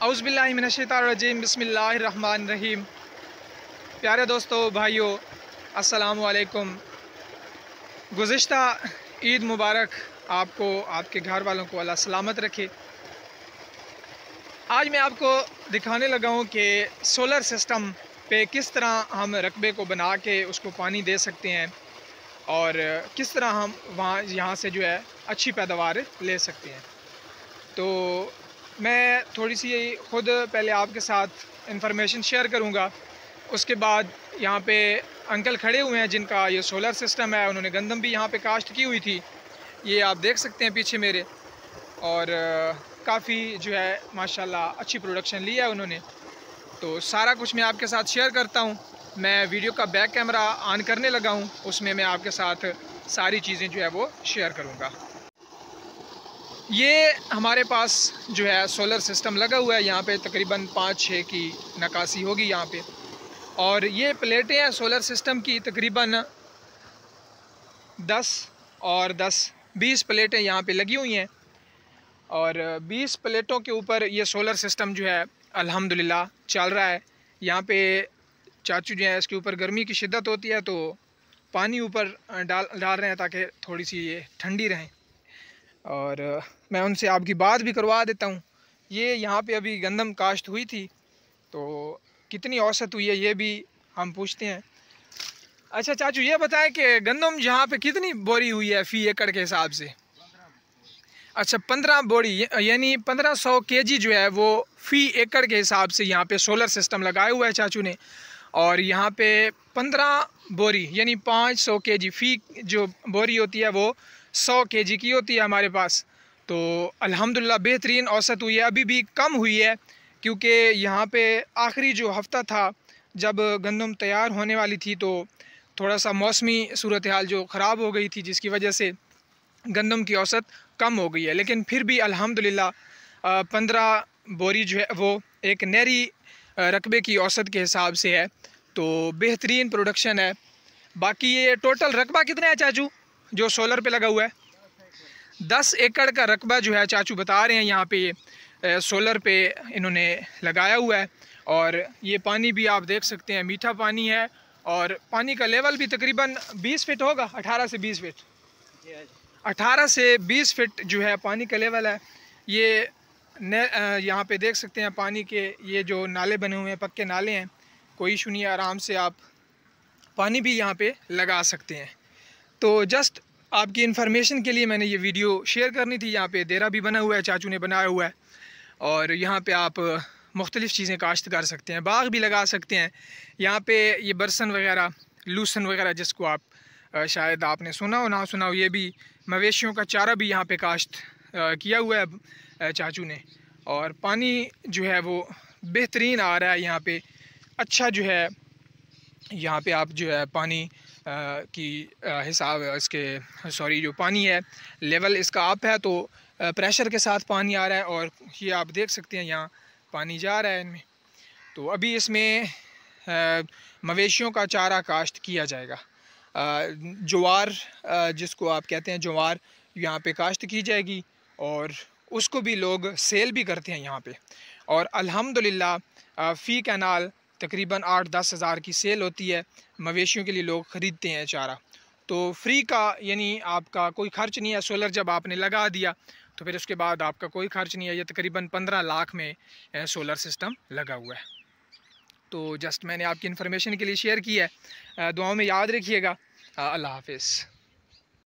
अउज़बिल्लिमिनशैतानरजीम बसमीम प्यारे दोस्तों, भाइयों, अस्सलाम गुज्त ईद मुबारक आपको, आपके घर वालों को अल्लाह सलामत रखे। आज मैं आपको दिखाने लगा हूँ कि सोलर सिस्टम पे किस तरह हम रकबे को बना के उसको पानी दे सकते हैं और किस तरह हम वहाँ, यहाँ से जो है अच्छी पैदावार ले सकते हैं। तो मैं थोड़ी सी ख़ुद पहले आपके साथ इंफॉर्मेशन शेयर करूँगा। उसके बाद यहाँ पे अंकल खड़े हुए हैं जिनका ये सोलर सिस्टम है, उन्होंने गंदम भी यहाँ पे काश्त की हुई थी। ये आप देख सकते हैं पीछे मेरे। और काफ़ी जो है, माशाल्लाह अच्छी प्रोडक्शन ली है उन्होंने। तो सारा कुछ मैं आपके साथ शेयर करता हूँ। मैं वीडियो का बैक कैमरा ऑन करने लगा हूँ। उसमें मैं आपके साथ सारी चीज़ें जो है वो शेयर करूँगा। ये हमारे पास जो है सोलर सिस्टम लगा हुआ है। यहाँ पे तकरीबन पाँच छः की नकासी होगी यहाँ पे। और ये प्लेटें हैं सोलर सिस्टम की, तकरीबन दस और दस, बीस प्लेटें यहाँ पे लगी हुई हैं। और बीस प्लेटों के ऊपर ये सोलर सिस्टम जो है, अल्हम्दुलिल्लाह, चल रहा है। यहाँ पे चाचू जो है, इसके ऊपर गर्मी की शिद्दत होती है तो पानी ऊपर डाल डाल रहे हैं ताकि थोड़ी सी ये ठंडी रहें। और मैं उनसे आपकी बात भी करवा देता हूँ। ये यहाँ पे अभी गंदम काश्त हुई थी तो कितनी औसत हुई है ये भी हम पूछते हैं। अच्छा चाचू, ये बताएँ कि गंदम यहाँ पे कितनी बोरी हुई है फ़ी एकड़ के हिसाब से? अच्छा पंद्रह बोरी यानी पंद्रह सौ के जी जो है वो फ़ी एकड़ के हिसाब से यहाँ पे सोलर सिस्टम लगाया हुआ है चाचू ने। और यहाँ पे पंद्रह बोरी, यानी पाँच सौ के जी फ़ी जो बोरी होती है वो सौ के जी की होती है हमारे पास। तो अल्हम्दुलिल्लाह बेहतरीन औसत हुई है, अभी भी कम हुई है, क्योंकि यहाँ पे आखिरी जो हफ़्ता था, जब गंदम तैयार होने वाली थी तो थोड़ा सा मौसमी सूरत हाल जो ख़राब हो गई थी, जिसकी वजह से गंदम की औसत कम हो गई है। लेकिन फिर भी अल्हम्दुलिल्लाह पंद्रह बोरी जो है, वो एक नहरी रकबे की औसत के हिसाब से है। तो बेहतरीन प्रोडक्शन है। बाकी ये टोटल रकबा कितना है चाचू? जो सोलर पे लगा हुआ है। दस एकड़ का रकबा जो है चाचू बता रहे हैं, यहाँ पे सोलर पे इन्होंने लगाया हुआ है। और ये पानी भी आप देख सकते हैं, मीठा पानी है और पानी का लेवल भी तकरीबन 20 फीट होगा 18 से 20 फीट। 18 से 20 फीट जो है पानी का लेवल है। ये यहाँ पे देख सकते हैं पानी के, ये जो नाले बने हुए हैं, पक्के नाले हैं, कोई इशू नहीं आराम से आप पानी भी यहाँ पे लगा सकते हैं। तो जस्ट आपकी इन्फॉर्मेशन के लिए मैंने ये वीडियो शेयर करनी थी। यहाँ पे देरा भी बना हुआ है, चाचू ने बनाया हुआ है। और यहाँ पे आप मुख्तलिफ़ चीज़ें काश्त कर सकते हैं, बाग भी लगा सकते हैं। यहाँ पे ये बरसन वगैरह, लूसन वगैरह जिसको आप शायद आपने सुना हो, ना सुना हो, ये भी मवेशियों का चारा भी यहाँ पे काश्त किया हुआ है चाचू ने। और पानी जो है वो बेहतरीन आ रहा है यहाँ पे। अच्छा जो है, यहाँ पे आप जो है पानी की हिसाब इसके, सॉरी, जो पानी है, लेवल इसका अप है तो प्रेशर के साथ पानी आ रहा है और ये आप देख सकते हैं यहाँ पानी जा रहा है इनमें। तो अभी इसमें मवेशियों का चारा काश्त किया जाएगा। जवार जिसको आप कहते हैं जवार, यहाँ पे काश्त की जाएगी और उसको भी लोग सेल भी करते हैं यहाँ पे। और अल्हम्दुलिल्लाह फ़ी कैनाल तकरीबन आठ दस हज़ार की सेल होती है, मवेशियों के लिए लोग ख़रीदते हैं चारा। तो फ्री का यानी आपका कोई ख़र्च नहीं है, सोलर जब आपने लगा दिया तो फिर उसके बाद आपका कोई ख़र्च नहीं है, ये तकरीबन पंद्रह लाख में सोलर सिस्टम लगा हुआ है। तो जस्ट मैंने आपकी इन्फॉर्मेशन के लिए शेयर की है दुआओं में याद रखिएगा। अल्लाह हाफिज़।